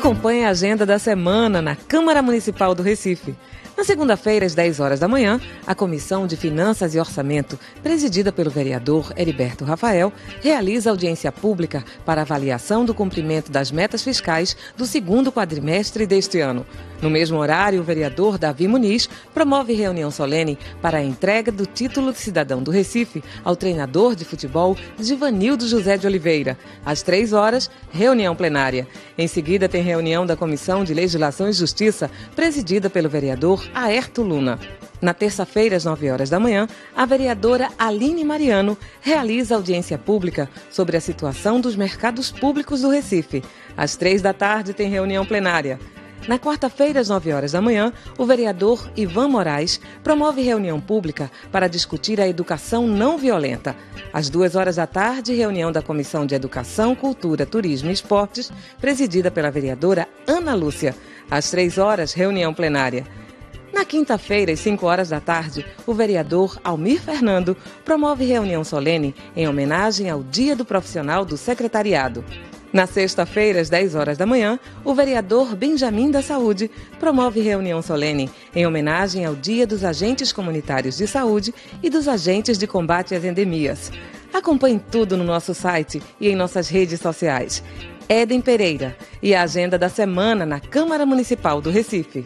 Acompanhe a agenda da semana na Câmara Municipal do Recife. Na segunda-feira, às 10 horas da manhã, a Comissão de Finanças e Orçamento, presidida pelo vereador Heriberto Rafael, realiza audiência pública para avaliação do cumprimento das metas fiscais do segundo quadrimestre deste ano. No mesmo horário, o vereador Davi Muniz promove reunião solene para a entrega do título de cidadão do Recife ao treinador de futebol Givanildo José de Oliveira. Às três horas, reunião plenária. Em seguida, tem reunião da Comissão de Legislação e Justiça, presidida pelo vereador Aerto Luna. Na terça-feira, às 9 horas da manhã, a vereadora Aline Mariano realiza audiência pública sobre a situação dos mercados públicos do Recife. Às três da tarde, tem reunião plenária. Na quarta-feira, às 9 horas da manhã, o vereador Ivan Moraes promove reunião pública para discutir a educação não violenta. Às duas horas da tarde, reunião da Comissão de Educação, Cultura, Turismo e Esportes, presidida pela vereadora Ana Lúcia. Às três horas, reunião plenária. Na quinta-feira, às 5 horas da tarde, o vereador Almir Fernando promove reunião solene em homenagem ao Dia do Profissional do Secretariado. Na sexta-feira, às 10 horas da manhã, o vereador Benjamin da Saúde promove reunião solene em homenagem ao Dia dos Agentes Comunitários de Saúde e dos Agentes de Combate às Endemias. Acompanhe tudo no nosso site e em nossas redes sociais. Eden Pereira e a agenda da semana na Câmara Municipal do Recife.